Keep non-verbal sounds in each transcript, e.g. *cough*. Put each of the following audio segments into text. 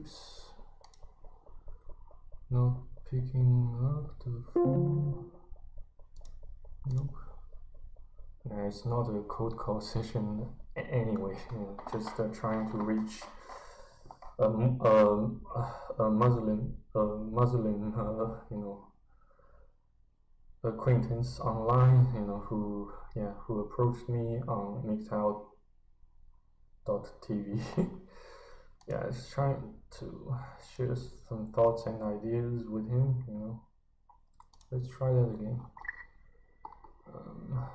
Oops. Not picking up the phone. Nope. Yeah, it's not a code call session anyway. Just uh, trying to reach a, a, a Muslim, a Muslim, uh, you know, acquaintance online, you know, who yeah, who approached me on TV. *laughs* yeah, it's trying to share some thoughts and ideas with him, you know. Let's try that again. Um,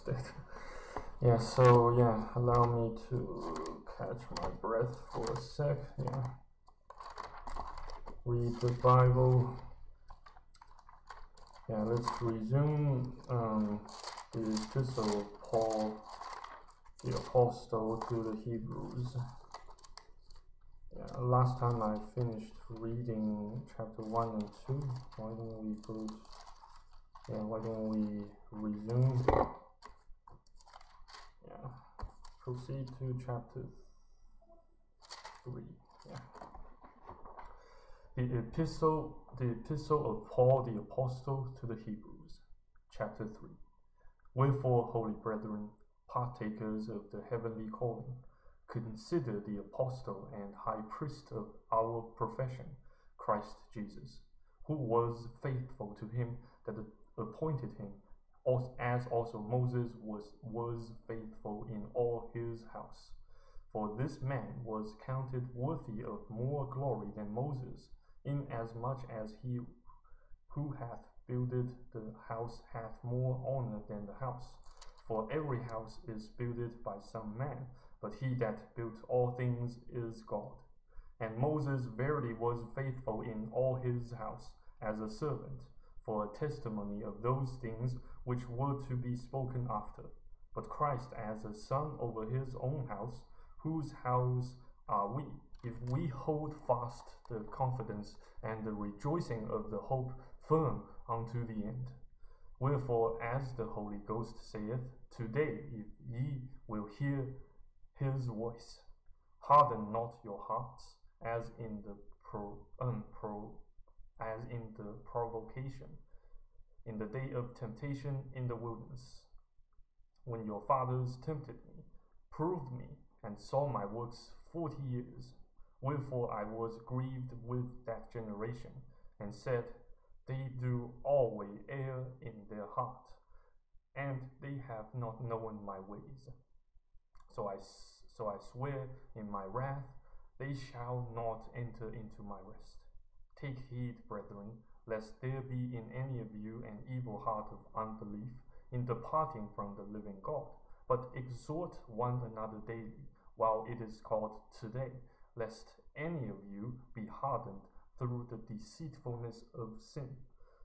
instead. *laughs* yeah, so yeah, allow me to catch my breath for a sec. Yeah. Read the Bible. Yeah, let's resume um, the epistle of Paul, the apostle to the Hebrews. Yeah, last time I finished reading chapter 1 and 2. Why don't we go? Yeah, why don't we resume? Proceed to chapter 3. Yeah. The epistle, the epistle of Paul the apostle to the Hebrews, chapter 3. Wherefore, holy brethren, partakers of the heavenly calling, consider the apostle and high priest of our profession, Christ Jesus, who was faithful to him that appointed him as also Moses was, was faithful in all his house. For this man was counted worthy of more glory than Moses, inasmuch as he who hath builded the house hath more honor than the house. For every house is builded by some man, but he that built all things is God. And Moses verily was faithful in all his house as a servant, for a testimony of those things which were to be spoken after, but Christ as a son over his own house, whose house are we, if we hold fast the confidence and the rejoicing of the hope firm unto the end. Wherefore, as the Holy Ghost saith, Today, if ye will hear his voice, harden not your hearts, as in the pro, um, pro, as in the provocation in the day of temptation in the wilderness, when your fathers tempted me, proved me, and saw my works forty years. Wherefore I was grieved with that generation, and said, They do always err in their heart, and they have not known my ways. So I, so I swear in my wrath, they shall not enter into my rest. Take heed, brethren, lest there be in any of you an evil heart of unbelief in departing from the living God. But exhort one another daily, while it is called today, lest any of you be hardened through the deceitfulness of sin.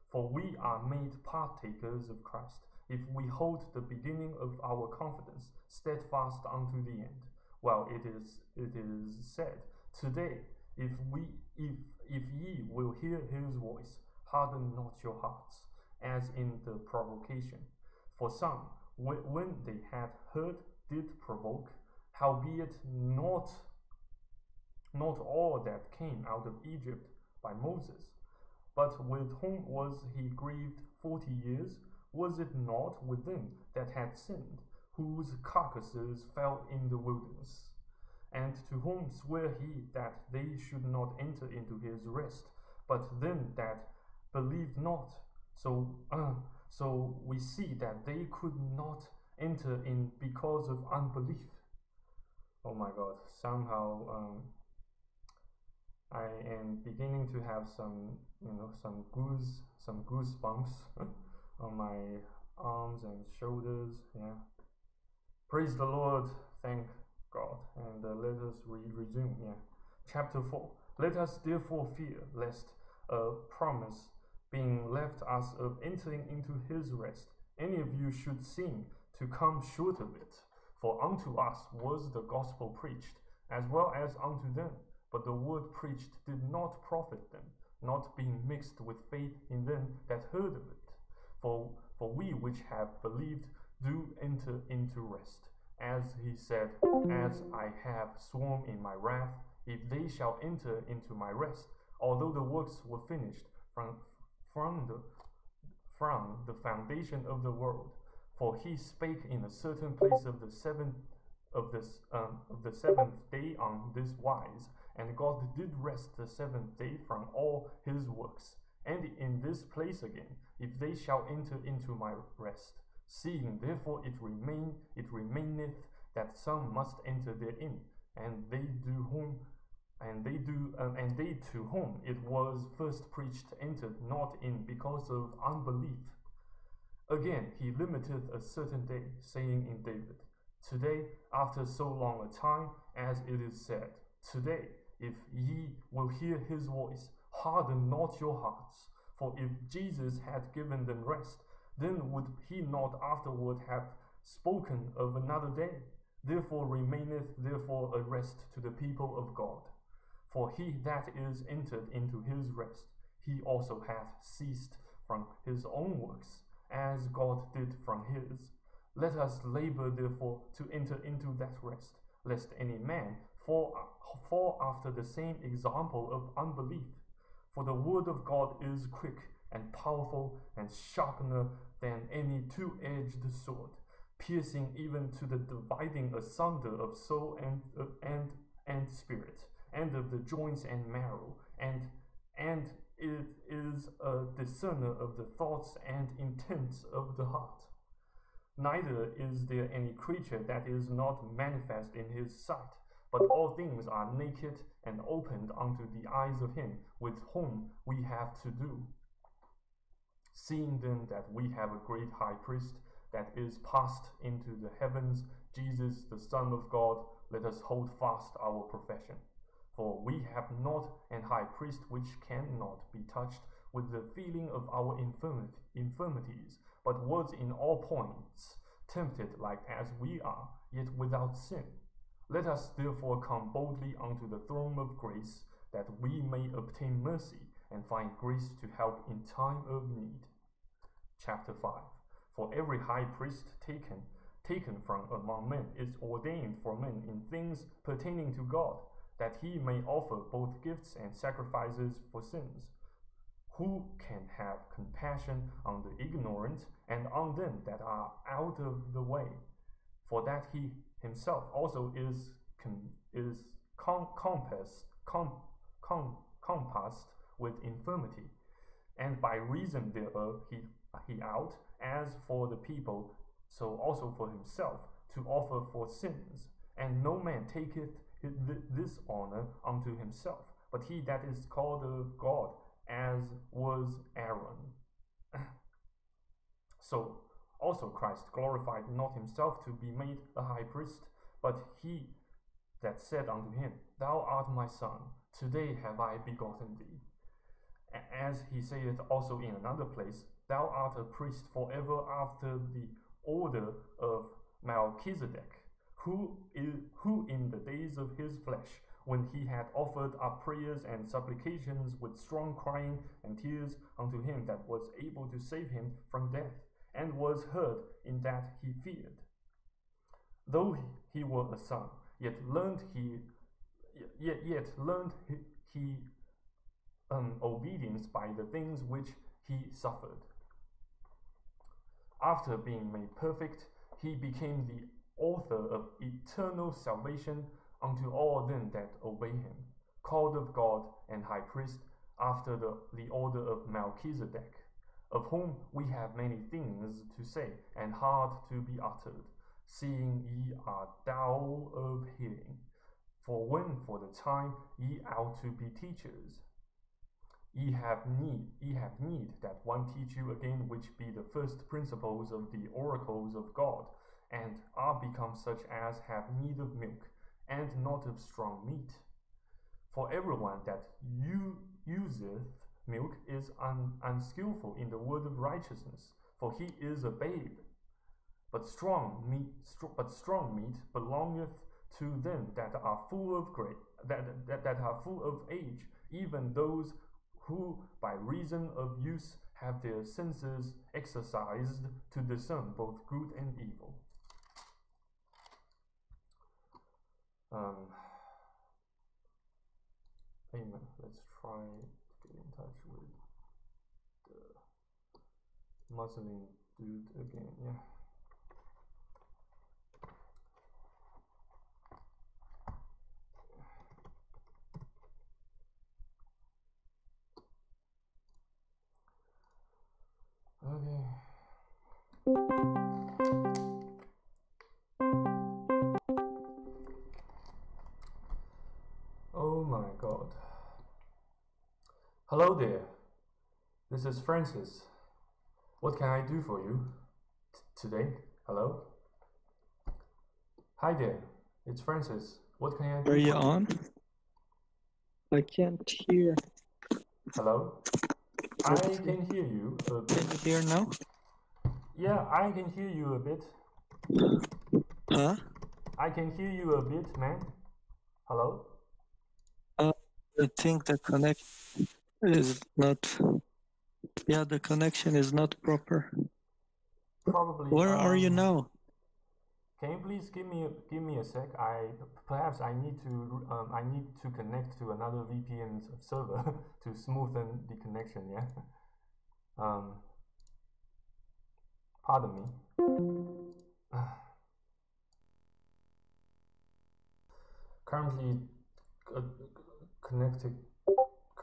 For we are made partakers of Christ, if we hold the beginning of our confidence steadfast unto the end. While it is it is said, Today, if we if if ye will hear his voice, harden not your hearts, as in the provocation. For some, when they had heard, did provoke, howbeit not, not all that came out of Egypt by Moses. But with whom was he grieved forty years? Was it not with them that had sinned, whose carcasses fell in the wilderness? And to whom sware he that they should not enter into his rest, but them that believed not. So, uh, so we see that they could not enter in because of unbelief. Oh my God! Somehow, um, I am beginning to have some, you know, some goose, some goosebumps *laughs* on my arms and shoulders. Yeah. Praise the Lord. Thank God. And uh, let us re resume. Yeah. Chapter 4. Let us therefore fear, lest a promise being left as of entering into his rest, any of you should seem to come short of it. For unto us was the gospel preached, as well as unto them. But the word preached did not profit them, not being mixed with faith in them that heard of it. For, for we which have believed do enter into rest. As he said, As I have sworn in my wrath, if they shall enter into my rest, although the works were finished from, from, the, from the foundation of the world. For he spake in a certain place of the seventh of this um, of the seventh day on this wise, and God did rest the seventh day from all his works. And in this place again, if they shall enter into my rest, seeing therefore it remain it remaineth that some must enter therein, and they do whom and they do um, and they to whom it was first preached entered not in because of unbelief. Again he limiteth a certain day saying in david today after so long a time as it is said today if ye will hear his voice harden not your hearts. For if jesus had given them rest then would he not afterward have spoken of another day? Therefore remaineth therefore a rest to the people of god for he that is entered into his rest, he also hath ceased from his own works, as God did from his. Let us labor therefore to enter into that rest, lest any man fall, fall after the same example of unbelief. For the word of God is quick and powerful and sharper than any two edged sword, piercing even to the dividing asunder of soul and, uh, and, and spirit and of the joints and marrow, and and it is a discerner of the thoughts and intents of the heart. Neither is there any creature that is not manifest in his sight, but all things are naked and opened unto the eyes of him with whom we have to do. Seeing then that we have a great high priest that is passed into the heavens, Jesus, the Son of God, let us hold fast our profession. For we have not an high priest which cannot be touched with the feeling of our infirmities, but was in all points tempted like as we are, yet without sin. Let us therefore come boldly unto the throne of grace, that we may obtain mercy and find grace to help in time of need. Chapter 5 For every high priest taken, taken from among men is ordained for men in things pertaining to God that he may offer both gifts and sacrifices for sins. Who can have compassion on the ignorant and on them that are out of the way? For that he himself also is com- is com- compass, com- com- compassed with infirmity, and by reason thereof he he out as for the people, so also for himself to offer for sins. And no man taketh this honor unto himself, but he that is called of God, as was Aaron. *laughs* so also Christ glorified not himself to be made a high priest, but he that said unto him, Thou art my son, today have I begotten thee. As he saith also in another place, Thou art a priest forever after the order of Melchizedek who, is, who in the days of his flesh, when he had offered up prayers and supplications with strong crying and tears unto him that was able to save him from death, and was heard in that he feared. Though he, were a son, yet learned he yet, yet learned he, he um, obedience by the things which he suffered. After being made perfect, he became the author of eternal salvation unto all them that obey him, called of God and high priest after the, the order of Melchizedek, of whom we have many things to say and hard to be uttered, seeing ye are dull of hearing. For when for the time ye ought to be teachers, ye have need ye have need that one teach you again which be the first principles of the oracles of God, and are become such as have need of milk, and not of strong meat. For everyone that you useth milk is un, unskillful in the word of righteousness, for he is a babe. But strong meat, str but strong meat belongeth to them that are full of great, that, that, that are full of age, even those who by reason of use have their senses exercised to discern both good and evil. Um, payment. Let's try to get in touch with the Muslim dude again. Yeah. Okay. Hello there. This is Francis. What can I do for you T today? Hello? Hi there. It's Francis. What can I do Are you for on? I can't hear. Hello? I can hear you a bit. Can bit. you hear now? Yeah, I can hear you a bit. Huh? I can hear you a bit, man. Hello? Uh, I think the connection is not. Yeah, the connection is not proper. Probably. Where are you um, now? Can you please give me give me a sec? I perhaps I need to um, I need to connect to another VPN server *laughs* to smoothen the connection. Yeah. Um. Pardon me. *sighs* Currently uh, connected.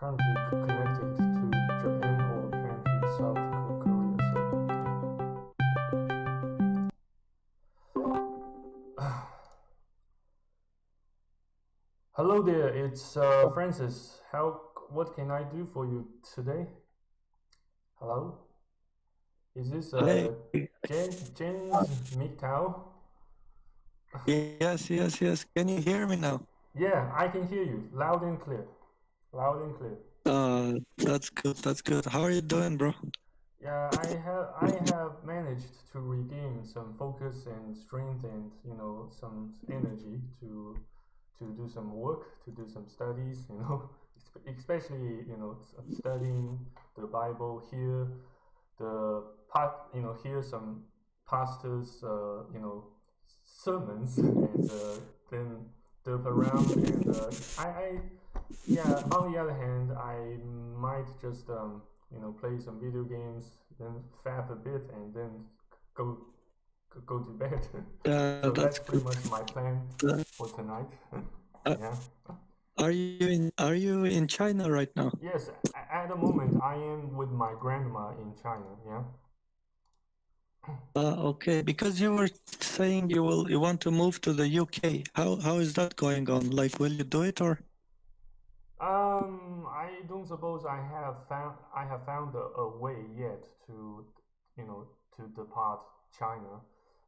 Currently connected to Japan or apparently South Korea server. *sighs* Hello there, it's uh, Francis. How what can I do for you today? Hello? Is this uh, Hey. Jen James MGTOW? Yes, yes, yes. Can you hear me now? Yeah, I can hear you loud and clear. Loud and clear. Uh, that's good. That's good. How are you doing, bro? Yeah, I have I have managed to regain some focus and strength and you know some energy to to do some work, to do some studies, you know, *laughs* especially you know studying the Bible here, the part you know hear some pastors uh, you know sermons *laughs* and uh, then derp around and uh, I, I yeah on the other hand I might just um, you know play some video games then fap a bit and then go go- go to bed Yeah, *laughs* so that's that's pretty good. much my plan Uh, for tonight *laughs* Uh, yeah Are you in Are you in China right now? yes at the moment I am with my grandma in China yeah Uh, okay, because you were saying you will you want to move to the UK. How how is that going on? Like, will you do it or? Um, I don't suppose I have found I have found a, a way yet to, you know, to depart China.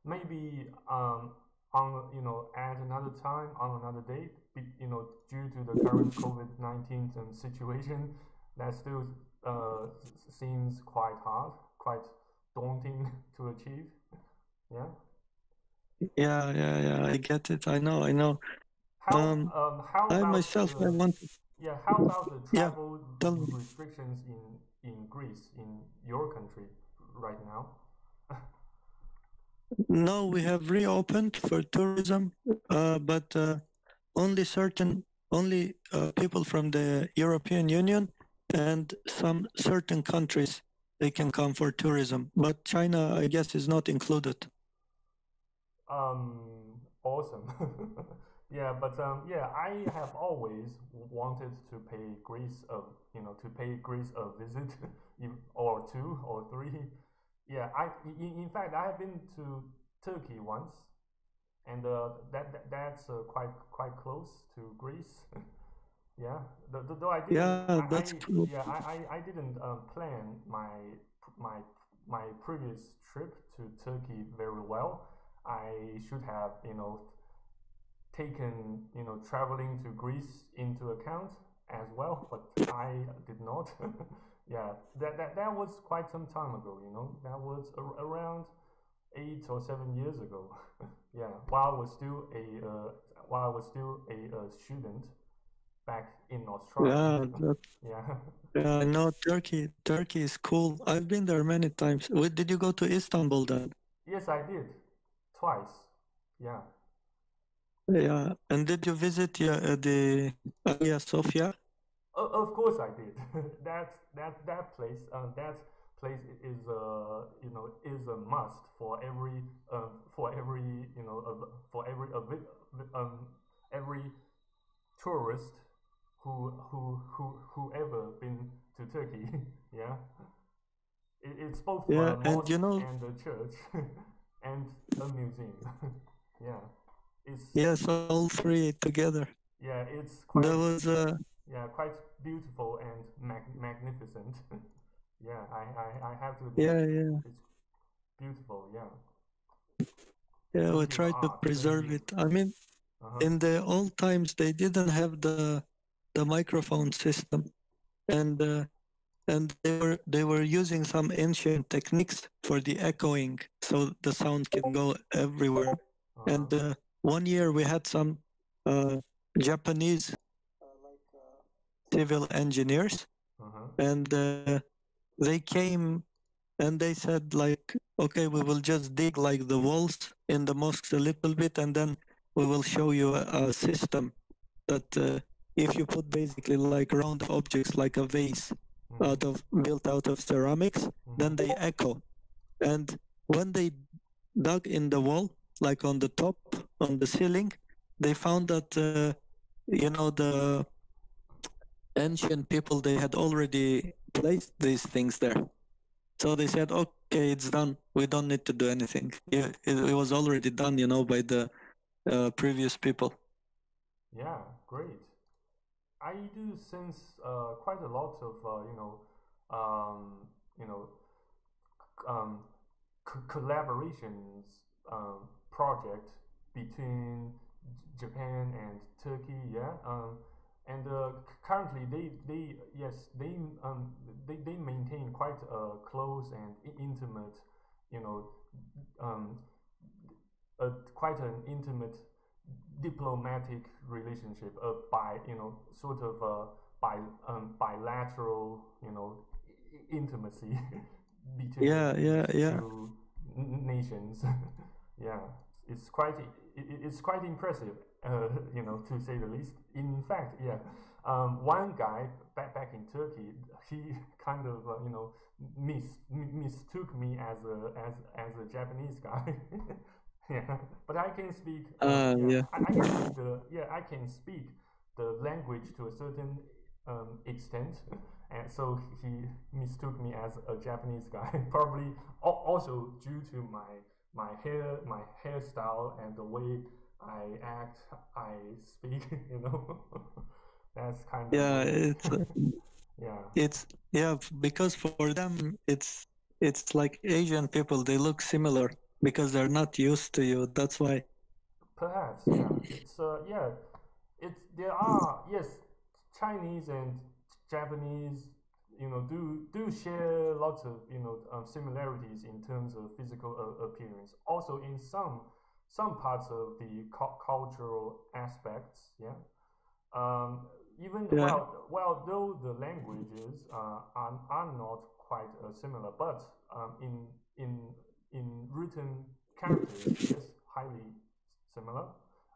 Maybe um on you know at another time on another date. You know, due to the current COVID nineteen situation, that still uh seems quite hard, quite daunting *laughs* to achieve. Yeah. Yeah, yeah, yeah. I get it. I know. I know. How Um, um how I myself, I the want. Yeah, how about the travel me. restrictions in in Greece, in your country right now? *laughs* No, we have reopened for tourism, uh, but uh, only certain, only uh, people from the European Union and some certain countries they can come for tourism. But China, I guess, is not included. Um, awesome. *laughs* Yeah, but um, yeah, I have always wanted to pay Greece a, you know, to pay Greece a visit, *laughs* or two or three. Yeah, I in, in fact I have been to Turkey once, and uh, that, that that's uh, quite quite close to Greece. *laughs* yeah, though, though I didn't, Yeah, that's I- cool. yeah, I, I, I didn't um, plan my my my previous trip to Turkey very well. I should have, you know, taken, you know, traveling to Greece into account as well, but I did not. *laughs* yeah, that, that that was quite some time ago, you know. That was ar- around eight or seven years ago. *laughs* yeah, while I was still a uh, while I was still a uh, student back in Australia. Yeah, *laughs* that, yeah. yeah, I know Turkey. Turkey is cool. I've been there many times. Did you go to Istanbul then? Yes, I did. Twice. Yeah. Yeah, and did you visit uh, the Hagia Sophia? O- of course I did. *laughs* that that that place uh, that place is uh you know is a must for every um for every you know uh, for every uh, um every tourist who who who whoever been to Turkey. *laughs* yeah. It, it's both Yeah, a and you know- and a church *laughs* and a museum. yeah. It's Yes, all three together. yeah, it's quite There was uh, yeah, quite beautiful and mag- magnificent. *laughs* yeah, I, I, I have to admit, yeah, yeah, it's beautiful. Yeah. yeah. We tried to preserve it. I mean, Uh-huh. in the old times they didn't have the the microphone system and uh, and they were they were using some ancient techniques for the echoing so the sound can go everywhere uh-huh. and uh, one year we had some uh, japanese civil engineers uh-huh. and uh, they came and they said like okay we will just dig like the walls in the mosques a little bit and then we will show you a, a system that uh, if you put basically like round objects like a vase Mhm. out of built out of ceramics Mhm. then they echo and when they dug in the wall like on the top on the ceiling. They found that uh, you know the ancient people they had already placed these things there. So they said okay it's done. We don't need to do anything. Yeah it, it was already done you know by the uh, previous people. Yeah, great. I do sense uh, quite a lot of uh, you know, um, you know, um, collaborations um, project between J- Japan and Turkey. Yeah, um, and uh, currently they they yes they um they, they maintain quite a close and intimate, you know, um, a, quite an intimate diplomatic relationship, uh, by you know sort of uh, by um, bilateral you know intimacy *laughs* between Yeah, yeah, yeah. two nations. *laughs* yeah, it's quite it's quite impressive, uh, *laughs* you know, to say the least. In fact, yeah, um, one guy back back in Turkey, he *laughs* kind of uh, you know mis mistook me as a as as a Japanese guy. *laughs* yeah, but I can speak. Ah, yeah. I, I can speak the yeah I can speak the language to a certain um, extent, and so he mistook me as a Japanese guy. Probably also due to my my hair, my hairstyle, and the way I act, I speak. *laughs* You know, that's kind of yeah it's uh, *laughs* yeah. it's yeah because for them it's it's like asian people they look similar because they're not used to you that's why Perhaps, yeah. It's uh, yeah. It's there are yes, Chinese and Japanese, you know, do do share lots of you know um, similarities in terms of physical uh, appearance. Also, in some some parts of the cu- cultural aspects, yeah. Um, even Yeah. well, well, though the languages uh, are are not quite uh, similar, but um, in in in written characters, yes, highly similar.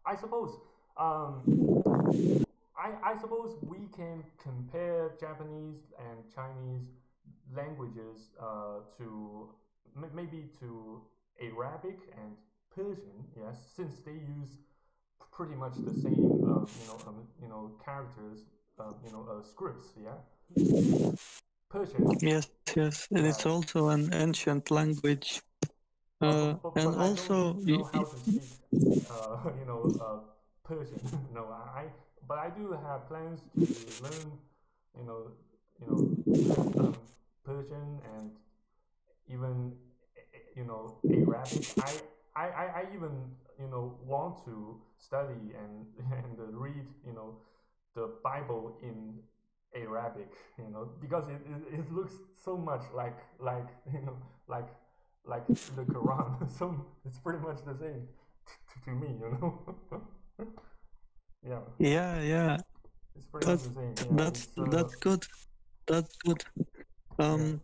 I suppose. Um, I I suppose we can compare Japanese and Chinese languages uh, to m- maybe to Arabic and Persian. Yes, since they use pretty much the same, uh, you know, um, you know, characters, uh, you know, uh, scripts. Yeah, Persian. yes yes and it's also an ancient language Uh, but, but, and I also, don't know how to speak, uh, *laughs* you know, uh, Persian. *laughs* no, I, but I do have plans to learn, you know, you know, um, Persian and even, you know, Arabic. I, I, I, even, you know, want to study and *laughs* and read, you know, the Bible in Arabic, you know, because it, it, it looks so much like like *laughs* you know like like the Quran. *laughs* so it's pretty much the same to, to me, you know. Yeah. Yeah, yeah. It's pretty that's, much the same. Yeah, that's uh, that's good. That's good. Um. Yeah.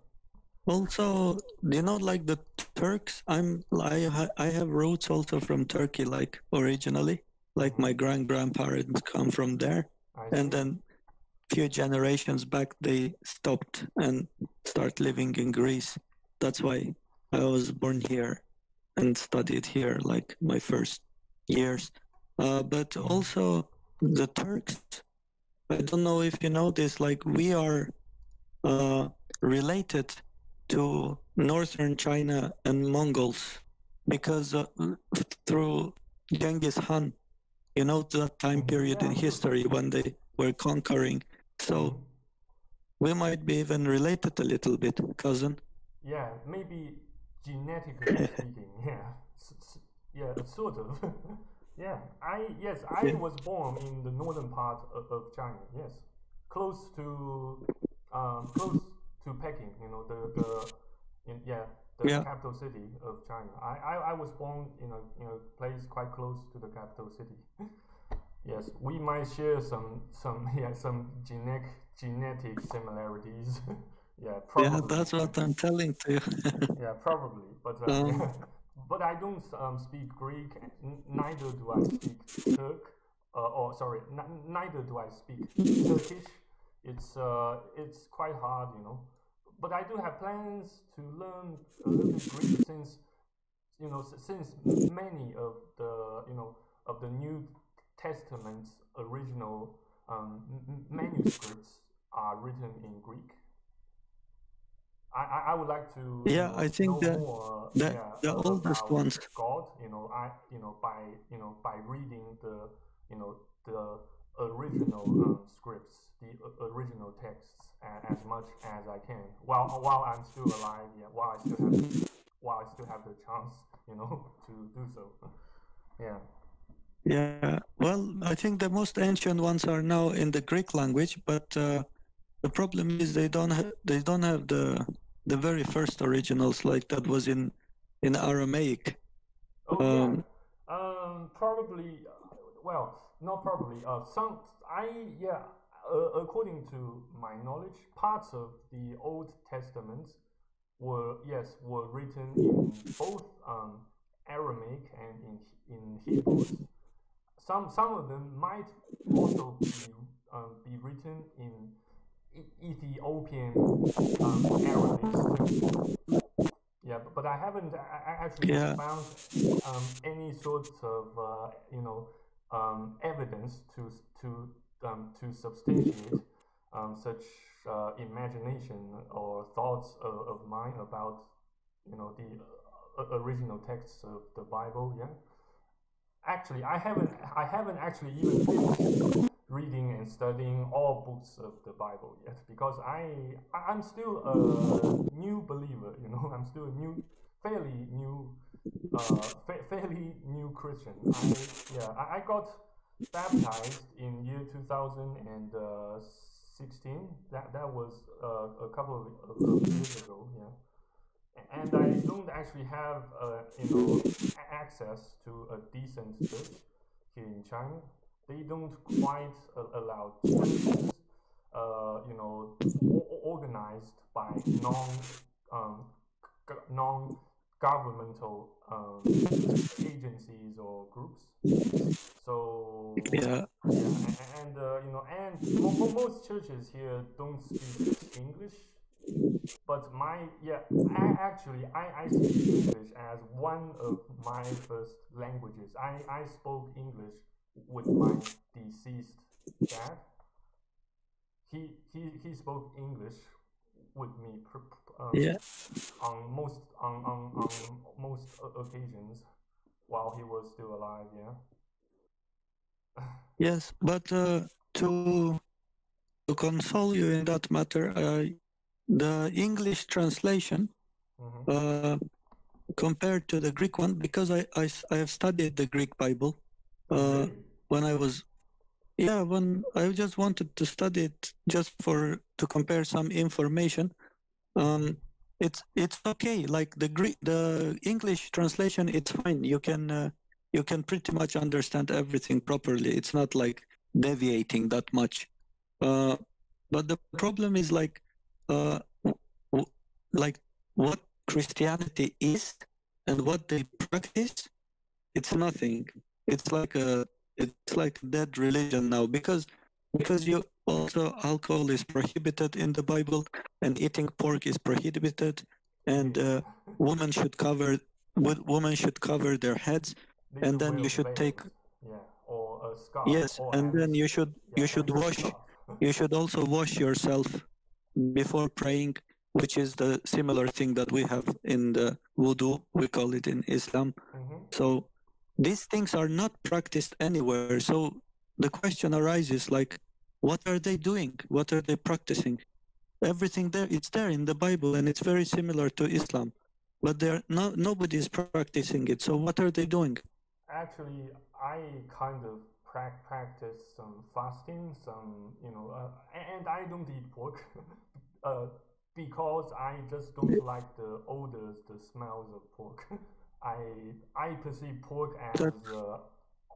Also, you know, like the Turks, I'm I I have roots also from Turkey, like originally, like my mm-hmm. grand grandparents come from there, and then few generations back they stopped and start living in Greece. That's why I was born here and studied here, like my first years. Uh, but also the Turks. I don't know if you know this. Like we are uh, related to northern China and Mongols because uh, through Genghis Khan, you know that time period in history when they were conquering. So we might be even related a little bit, cousin. Yeah, maybe genetically *laughs* speaking, yeah, yeah, sort of. *laughs* yeah, I yes, I yeah. was born in the northern part of, of China. Yes, close to um, close to Peking. You know the the in, yeah the yeah. capital city of China. I, I, I was born in a in a place quite close to the capital city. *laughs* yes, we might share some some *laughs* yeah some genetic genetic similarities. *laughs* Yeah, probably. Yeah, that's what I'm telling to you. yeah, probably. But uh, um, yeah. But I don't um, speak Greek. neither do I speak Turk. Uh, or sorry, neither do I speak Turkish. It's uh, it's quite hard, you know. But I do have plans to learn a little bit Greek since you know since many of the you know of the New Testament's original um, manuscripts are written in Greek. I, I would like to yeah I think that more, the, yeah, the oldest ones God you know I you know by you know by reading the you know the original um, scripts the original texts as much as I can while while I'm still alive yeah while I still have while I still have the chance you know *laughs* to do so yeah. Yeah well I think the most ancient ones are now in the Greek language but uh, the problem is they don't have they don't have the the very first originals like that was in in Aramaic. Oh um, yeah, um, probably. Well, not probably. Uh, some I yeah. Uh, according to my knowledge, parts of the Old Testament were yes were written in both um, Aramaic and in in Hebrew. Some some of them might also be um, be written in Ethiopian um, Arabic. Yeah, but, but I haven't I actually yeah. found um, any sort of uh, you know um, evidence to to um, to substantiate um, such uh, imagination or thoughts of, of, mine about you know the uh, original texts of the Bible. Yeah, actually, I haven't I haven't actually even finished reading and studying all books of the Bible yet because I I'm still a new believer. You know, *laughs* I'm still a new, fairly new, uh, fa fairly new Christian. I, yeah, I, I got baptized in year 2016. That that was uh, a couple of, years ago. Yeah. And I don't actually have, uh, you know, access to a decent church here in China they don't quite allow uh, you know, organized by non um, non governmental um, agencies or groups. So yeah, yeah, and, and uh, you know, and most churches here don't speak English. But my yeah, I actually I, I speak English as one of my first languages. I, I spoke English with my deceased dad. He, he, he spoke English with me um, Yeah. on most on, on, on most occasions while he was still alive. Yeah. *laughs* Yes, but uh, to to console you in that matter, uh, the English translation hmm uh, compared to the Greek one, because I, I, I have studied the Greek Bible uh, *laughs* when I was, yeah, when I just wanted to study it just for to compare some information. Um, it's it's okay. Like the Greek, the English translation, it's fine. You can uh, you can pretty much understand everything properly. It's not like deviating that much. Uh, but the problem is like, uh, w- like what Christianity is and what they practice. It's nothing. It's like a it's like dead religion now because because you also alcohol is prohibited in the Bible and eating pork is prohibited and uh, women should cover women should cover their heads They and then you should take- yeah, or a scarf. yes and then you should yeah, you should wash you should also wash yourself before praying which is the similar thing that we have in the wudu we call it in islam Mhm. so these things are not practiced anywhere. So the question arises like what are they doing? What are they practicing? Everything there it's there in the bible and it's very similar to islam but there no nobody is practicing it. So what are they doing? Actually, I kind of prac- practice some fasting, some you know, uh, and I don't eat pork, *laughs* uh, because I just don't like the odors, the smells of pork. *laughs* I I perceive pork as uh,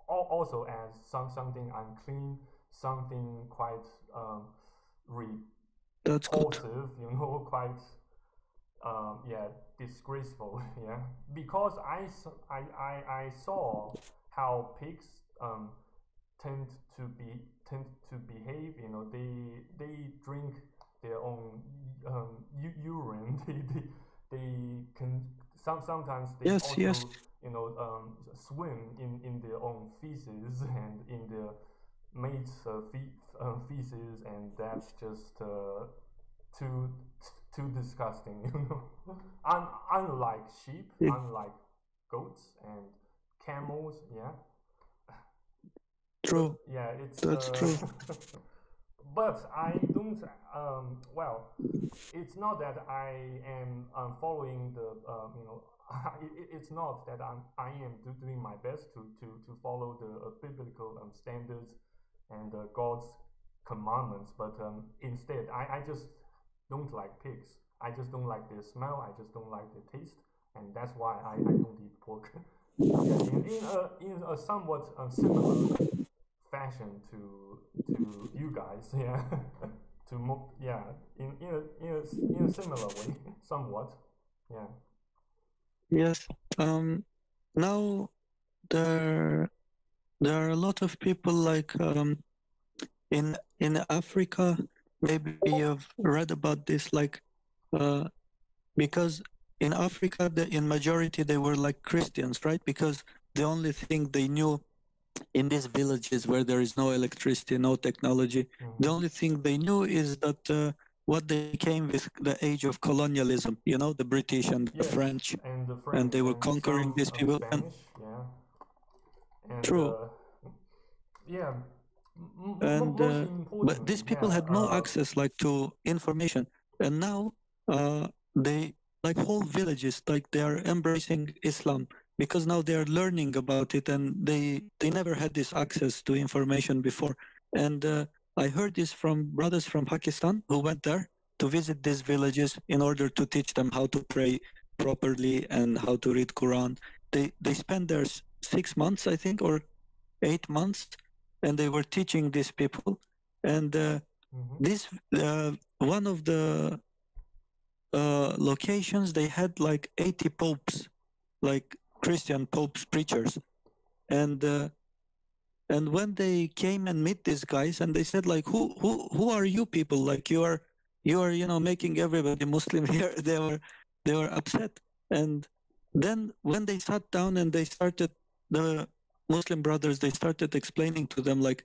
also as some something unclean, something quite um, repulsive, you know, *laughs* quite um, yeah, disgraceful, *laughs* yeah. Because I I I saw how pigs um, tend to be tend to behave. You know, they they drink their own um, urine. *laughs* They, they they can some sometimes they Yes, also yes. you know um, swim in, in their own feces *laughs* and in their mates' uh, fe- uh, feces, and that's just uh, too too disgusting, *laughs* you know. Un- unlike sheep, Yeah. unlike goats and camels, yeah, true yeah, it's That's uh, true. *laughs* but I don't. Um, well, it's not that I am um, following the. Um, you know, *laughs* it, it- it's not that I'm. I am do, doing my best to to to follow the uh, biblical um, standards and uh, God's commandments. But um, instead, I I just don't like pigs. I just don't like their smell. I just don't like their taste, and that's why I, I don't eat pork. yeah, *laughs* in, in a in a somewhat um, similar to to you guys, *laughs* yeah. to mo- yeah, in in a, in a in a similar way, *laughs* somewhat, yeah. Yes. Um, now there there are a lot of people like um, in in Africa. Maybe you've read about this, like uh, because in Africa, the, in majority they were like Christians, right? Because the only thing they knew in these villages where there is no electricity, no technology, Mhm. the only thing they knew is that uh, what they came with the age of colonialism, you know, the British and the Yes, French. and the French they were conquering some, these people, and- yeah. And, True. Uh, yeah. m- m- And, uh, But these people yeah, had no uh, access like to information, and now uh, they like whole villages like they are embracing Islam because now they are learning about it, and they they never had this access to information before. And uh, I heard this from brothers from Pakistan who went there to visit these villages in order to teach them how to pray properly and how to read Quran. They they spent s- six months, I think, or eight months, and they were teaching these people. And uh, mhm. this uh, one of the uh, locations they had like 80 popes, like Christian popes preachers, and uh, and when they came and meet these guys, and they said like, who who who are you people? Like you are you are you know making everybody Muslim *laughs* here. They were they were upset, and then when they sat down and they started the Muslim brothers, they started explaining to them like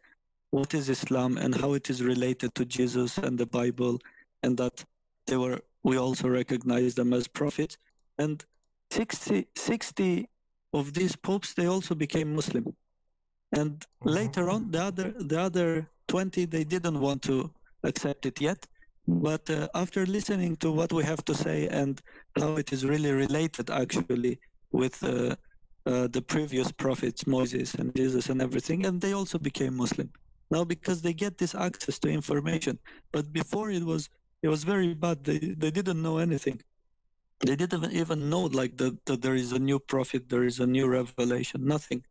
what is Islam and how it is related to Jesus and the Bible, and that they were we also recognize them as prophets. And 60, 60 of these popes they also became Muslim. And Mhm. later on, the other the other 20 they didn't want to accept it yet. But uh, after listening to what we have to say and how it is really related actually with uh, uh, the previous prophets, Moses and Jesus and everything, and they also became Muslim. Now because they get this access to information, but before it was it was very bad. They they didn't know anything. They didn't even know like that, that there is a new prophet, there is a new revelation. Nothing.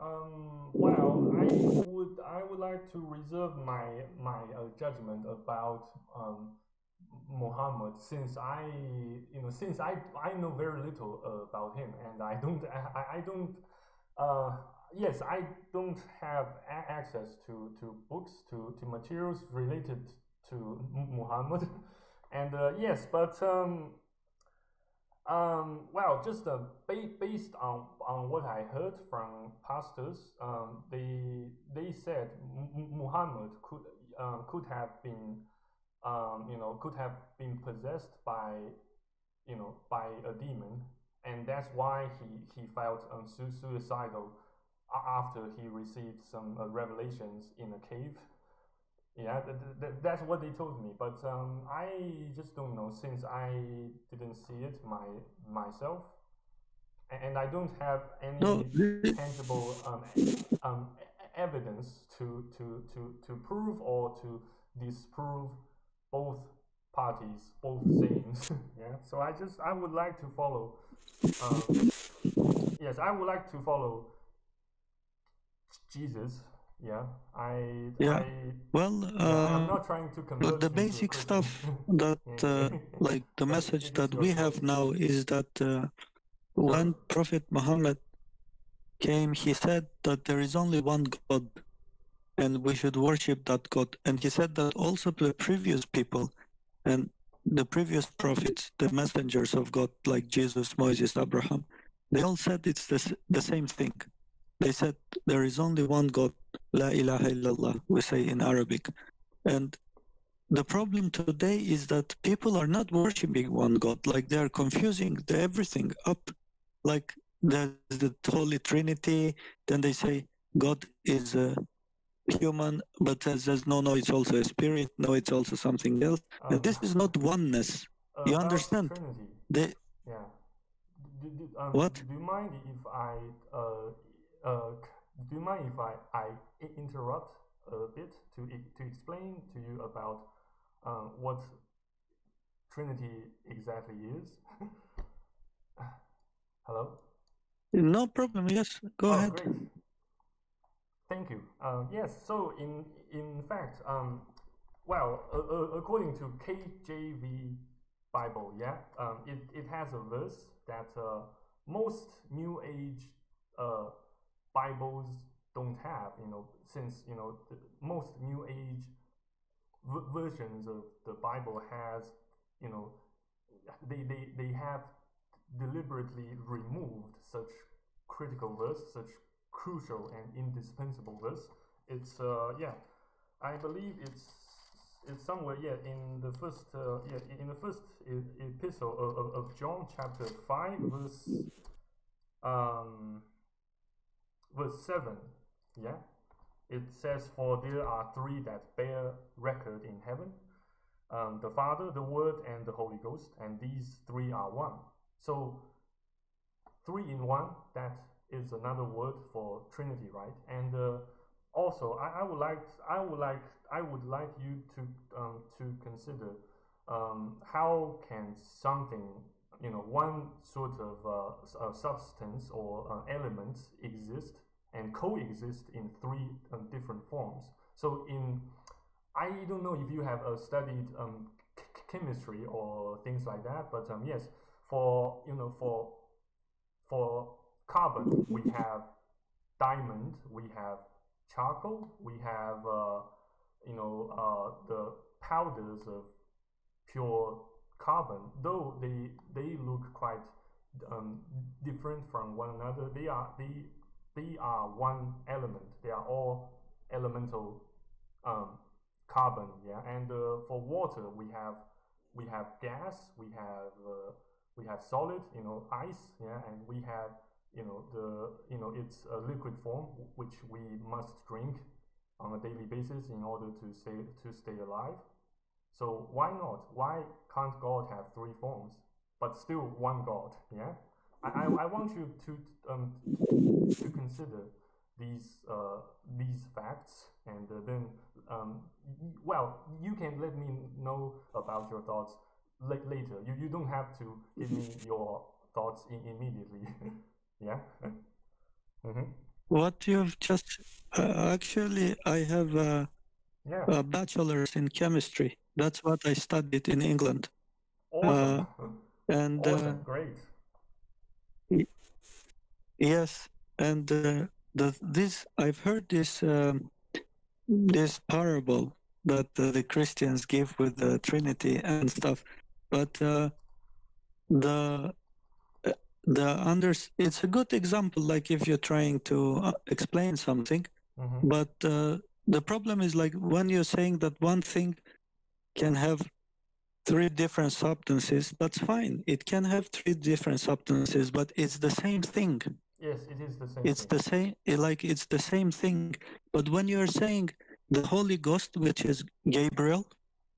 Um, well, I would I would like to reserve my my uh, judgment about um, Muhammad since I you know since I I know very little uh, about him and I don't I, I don't uh, yes I don't have access to, to books to, to materials related to Muhammad *laughs* and uh, yes but um, um, well, just uh, ba- based on, on what I heard from pastors, um, they they said Muhammad could um, could have been um, you know could have been possessed by you know by a demon, and that's why he he felt um, su- suicidal after he received some uh, revelations in a cave. Yeah, th- th- th- that's what they told me. But um, I just don't know since I didn't see it my myself, and I don't have any No, tangible um, um, evidence to, to, to, to prove or to disprove both parties, both sayings. *laughs* yeah. So I just I would like to follow. Um, yes, I would like to follow Jesus. Yeah, I. Yeah. I, well, yeah, I'm uh, not trying to convert the him to a basic stuff *laughs* that uh, like the *laughs* message that we have now is that uh, when Prophet Muhammad came, he said that there is only one God and we should worship that God. And he said that also to the previous people and the previous prophets, the messengers of God, like Jesus, Moses, Abraham, they all said it's the, the same thing. They said there is only one God, La ilaha illallah, we say in Arabic. And the problem today is that people are not worshiping one God, like they are confusing the everything up. Like there's the Holy Trinity, then they say God is a human, but there's, there's no, no, it's also a spirit, no, it's also something else. Um, And this is not oneness. you understand? They, Yeah. Do, do, um, What? Do you mind if I uh uh do you mind if I I interrupt a bit to to explain to you about um what Trinity exactly is? *laughs* Hello. no problem, yes, go oh, ahead. Great. Thank you. Uh, yes. So in in fact, um, well, uh, uh, according to KJV Bible, yeah, um, it, it has a verse that uh, most New Age uh, Bibles don't have. You know, since you know most New Age versions of the Bible has, you know, they, they, they have deliberately removed such critical verse, such crucial and indispensable verse. It's uh yeah, I believe it's it's somewhere yeah in the first uh, yeah in the first epistle of, of, of John chapter five verse um verse seven yeah it says for there are three that bear record in heaven um, the Father, the Word, and the Holy Ghost, and these three are one. So, three in one, that is another word for Trinity, right? And uh, also, I, I would like, I would like, I would like you to um, to consider um, how can something, you know, one sort of uh, uh, substance or uh, element exist and coexist in three um, different forms. So in I don't know if you have uh, studied um, ch- ch- chemistry or things like that, but um, yes, for you know for for carbon we have diamond, we have charcoal, we have uh, you know uh, the powders of pure carbon. Though they they look quite um, different from one another, they are they they are one element. They are all elemental um, carbon. Yeah, and uh, for water we have we have gas, we have uh, we have solid, you know, ice, yeah, and we have you know the you know it's a liquid form which we must drink on a daily basis in order to stay to stay alive. So why not? Why can't God have three forms, but still one God? Yeah, I, I, I want you to um to consider these uh, these facts and uh, then um, well you can let me know about your thoughts la- later. You, you don't have to give me *laughs* your thoughts in- immediately. *laughs* Yeah? Mm-hmm. What you've just uh, actually, I have a, yeah. a bachelor's in chemistry. That's what I studied in England, awesome. And uh, awesome great yes, and uh, the this I've heard this um, this parable that uh, the Christians give with the Trinity and stuff, but uh, the uh, the under it's a good example. Like if you're trying to uh, explain something, mm-hmm. but uh, the problem is like when you're saying that one thing can have three different substances, that's fine. It can have three different substances, but it's the same thing. Yes it is the same It's thing. the same, like it's the same thing. But when you're saying the Holy Ghost, which is Gabriel,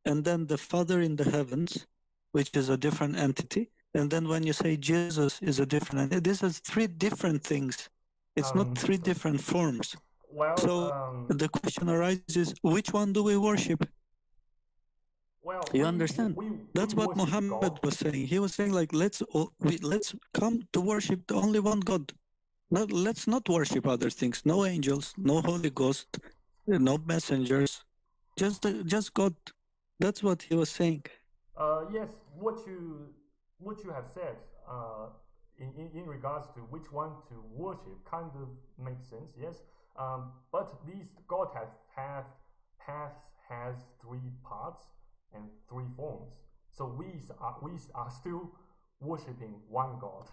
and then the Father in the heavens, which is a different entity, and then when you say Jesus is a different entity, this is three different things. It's Um, not three different forms. well so um, The question arises: which one do we worship? well You we- understand? we, That's what Muhammad God. was saying. He was saying like, let's all- we, let's come to worship the only one God. Not, let's not worship other things. No angels, no Holy Ghost, no messengers. Just just God. That's what he was saying. Uh, yes, what you what you have said uh, in, in, in regards to which one to worship kind of makes sense. Yes, um, but these God has has has has three parts and three forms. So we are we are still worshiping one God,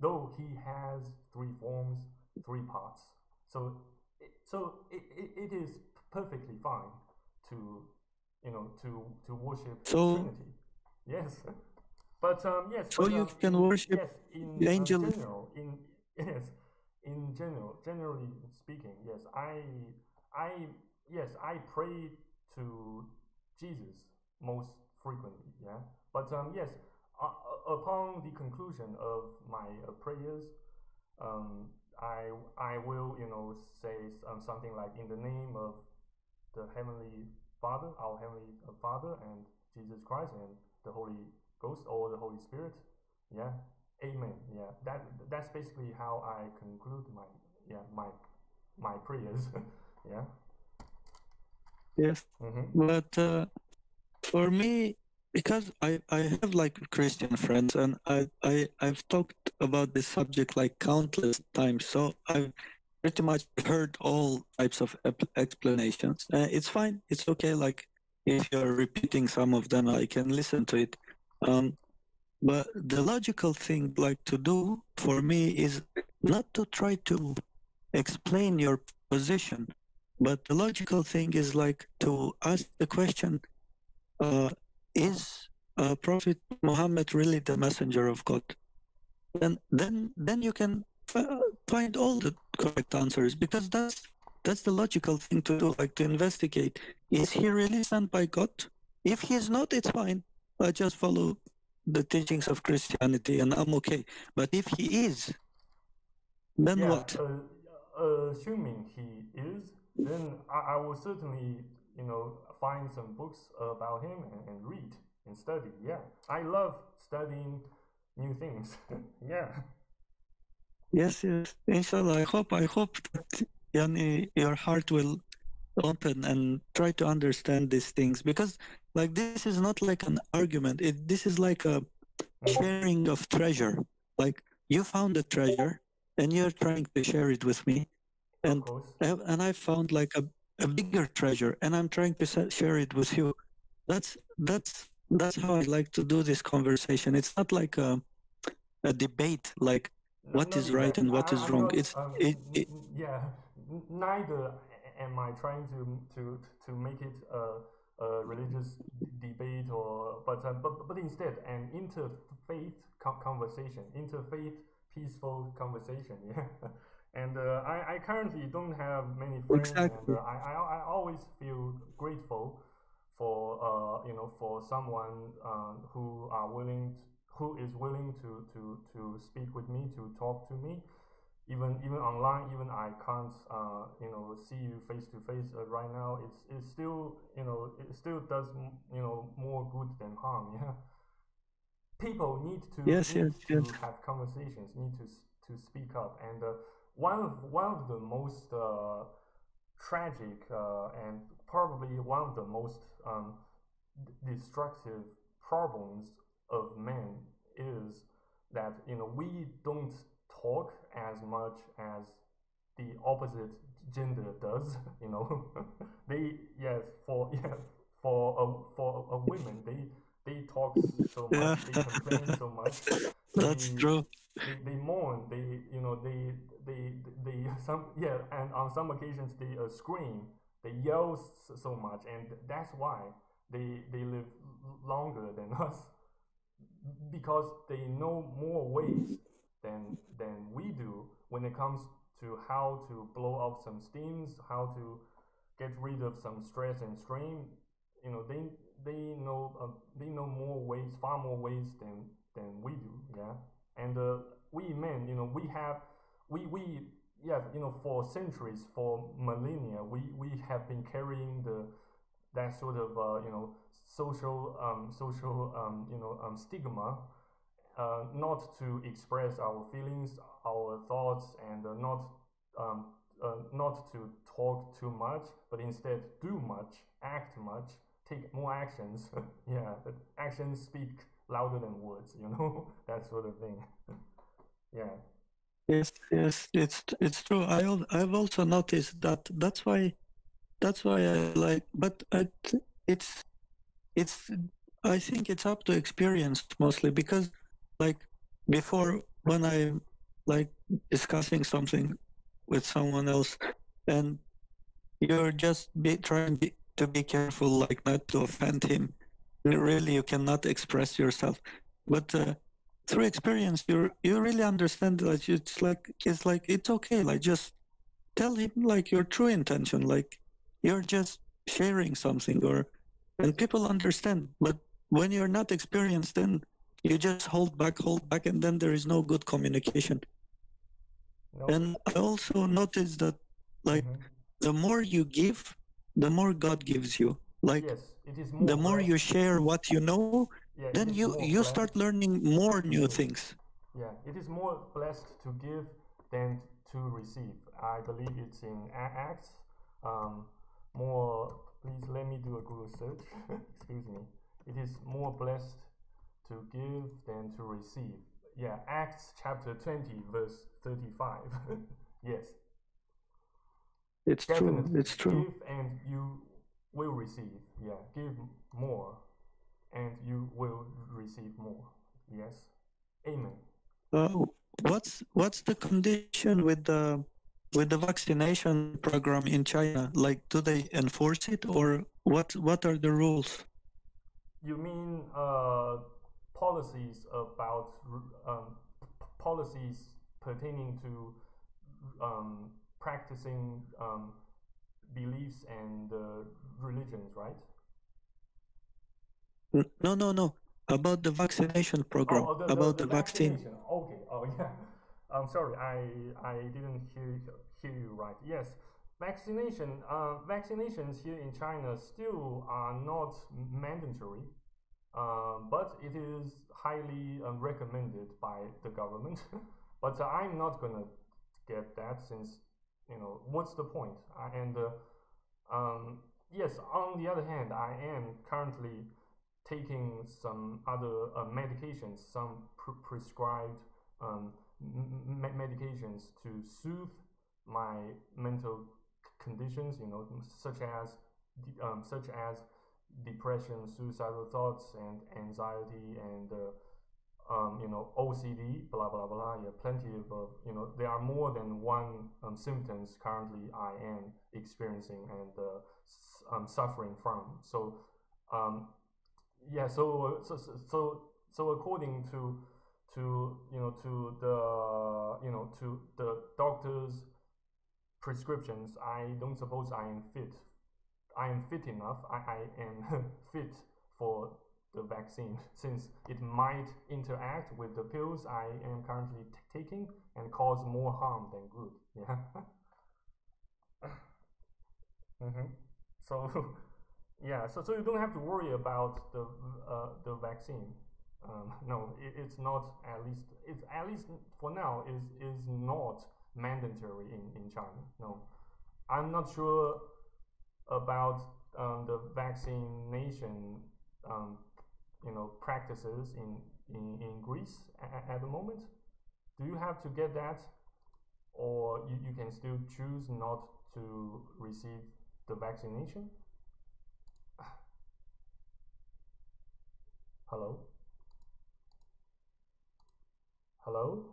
though He has three forms, three parts. So it, so it, it, it is perfectly fine to you know to to worship So- Trinity. Yes, *laughs* but um yes. So but, you um, can in- worship yes in the uh, angel- general in *laughs* yes in general generally speaking yes I I yes I pray to Jesus most frequently yeah but um yes upon the conclusion of my uh, prayers um I I will you know say um, something like in the name of the heavenly Father, our heavenly uh, Father, and Jesus Christ, and the Holy Ghost or the Holy Spirit. Yeah, Amen. Yeah, that that's basically how I conclude my yeah my my prayers. *laughs* yeah. Yes. Mm-hmm. But uh, for me, because I, I have like Christian friends and I, I, I've talked about this subject like countless times. So I've pretty much heard all types of explanations. Uh, it's fine. It's okay. Like if you're repeating some of them, I can listen to it. Um, but the logical thing like to do for me is not to try to explain your position but the logical thing is like to ask the question uh, is uh, prophet muhammad really the messenger of god? Then, then then you can uh, find all the correct answers because that's that's the logical thing to do like to investigate. Is he really sent by god? If he's not it's fine. I just follow the teachings of christianity and i'm okay. But if he is then yeah, what? Uh, uh, assuming he is, then I, I will certainly, you know, find some books about him and, and read and study. Yeah, I love studying new things. *laughs* yeah. Yes, yes. Inshallah, I hope I hope that Yani, your heart will open and try to understand these things because like this is not like an argument. It this is like a sharing of treasure. Like you found a treasure and you're trying to share it with me, and and I found like a, a bigger treasure and I'm trying to share it with you. That's that's that's how I like to do this conversation. It's not like a a debate like what is right and what is wrong. It's it, it, yeah. Neither am I trying to to to make it a a religious debate or but uh, but but instead an interfaith conversation, interfaith peaceful conversation. *laughs* Yeah. And uh, I, I currently don't have many friends, exactly. and uh, I, I, I always feel grateful for uh, you know for someone uh, who are willing to, who is willing to, to, to speak with me to talk to me even even online even I can't uh, you know see you face to face right now it's it's still you know it still does you know more good than harm *laughs* yeah people need to yes, need yes, to yes. have conversations need to to speak up and uh, one of one of the most uh, tragic uh, and probably one of the most um, destructive problems of men is that you know we don't talk as much as the opposite gender does *laughs* you know. *laughs* They yes for *laughs* yeah for a for a women they they talk so much they complain so much. That's they, true. they, they mourn they you know they they they *laughs* some yeah and on some occasions they uh, scream they yell so much and that's why they they live longer than *laughs* us because they know more ways than than we do when it comes to how to blow off some steams how to get rid of some stress and strain. You know they they know uh, they know more ways far more ways than than we do yeah? And uh, we men you know we have we we yeah you know for centuries for millennia we we have been carrying the that sort of uh, you know social um, social um, you know um, stigma uh, not to express our feelings our thoughts and uh, not um, uh, not to talk too much but instead do much act much take more actions. *laughs* Yeah actions speak louder than words you know? *laughs* That sort of thing. *laughs* Yeah Yes, yes, it's it's true. I I've also noticed that. That's why, that's why I like. But I, it's it's. I think it's up to experience mostly because, like, before when I like discussing something with someone else, and you're just be, trying be, to be careful, like not to offend him. Really, you cannot express yourself. But uh, through experience you you really understand that it's like it's like it's okay like just tell him like your true intention like you're just sharing something or and people understand but when you're not experienced then you just hold back hold back and then there is no good communication and i also noticed that like mm-hmm. the more you give the more god gives you like yes, more the more you share what you know yeah, then you you blessed. start learning more new things. Yeah it is more blessed to give than to receive. I believe it's in acts. Um, more please let me do a google search. *laughs* Excuse me. It is more blessed to give than to receive. Yeah acts chapter 20 verse 35 *laughs* yes. It's Definitely. true. It's true. Give and you will receive. Yeah give more and you will receive more. Yes. Amen. Uh, what's what's the condition with the with the vaccination program in China? Like, do they enforce it, or what? What are the rules? You mean uh, policies about um, policies pertaining to um, practicing um, beliefs and uh, religions, right? No, no, no. About the vaccination program. Oh, the, the, about the, the vaccine. Okay. Oh, yeah. *laughs* I'm sorry. I I didn't hear hear you right. Yes, vaccination. Uh, vaccinations here in China still are not mandatory, uh, but it is highly uh, recommended by the government. *laughs* but I'm not gonna get that since you know what's the point? and uh, um, yes, on the other hand, I am currently taking some other uh, medications, some pre prescribed um, medications to soothe my mental conditions, you know, such as um, such as depression, suicidal thoughts, and anxiety, and uh, um, you know OCD, blah blah blah. Yeah, plenty of uh, you know there are more than one um, symptoms currently I am experiencing and uh, um, suffering from. So Um, yeah, so so so so according to to you know to the you know to the doctor's prescriptions, I don't suppose I am fit. I am fit enough. I, I am *laughs* fit for the vaccine since it might interact with the pills I am currently taking and cause more harm than good. *laughs* Yeah. *laughs* mm-hmm. So yeah, so so you don't have to worry about the uh, the vaccine. Um, *laughs* no, it, it's not at least it's at least for now is is not mandatory in in China. No, I'm not sure about um, the vaccination um, you know practices in in, in Greece at, at the moment? Do you have to get that, or you, you can still choose not to receive the vaccination? Hello? Hello?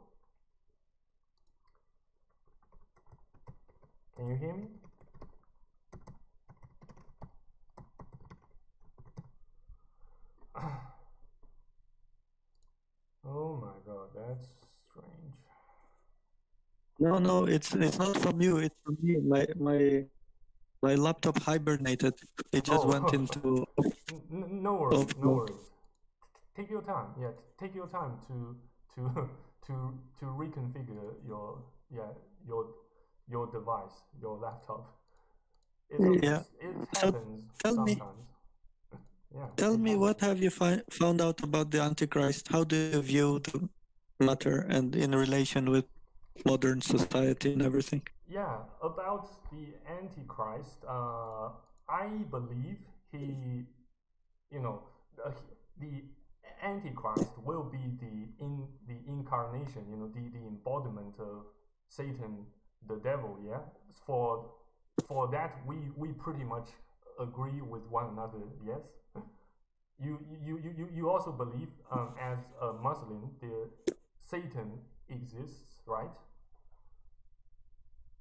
Can you hear me? *sighs* oh my god, that's strange. No, no, it's it's not from you. It's from me. My my my laptop hibernated. It just Oh, went *laughs* into. No worries, no worries. Take your time. Yeah, take your time to to *laughs* to to reconfigure your yeah your your device, your laptop. It's, Yeah. it's, it So happens tell me- *laughs* Yeah. Tell it me what have you fi- found out about the Antichrist? How do you view the matter and in relation with modern society and everything? Yeah, about the Antichrist, uh, I believe he, you know, uh, the Antichrist will be the in the incarnation, you know, the, the embodiment of Satan, the devil. Yeah, for for that we we pretty much agree with one another. Yes. *laughs* You you you you, also believe um, as a Muslim the Satan exists, right?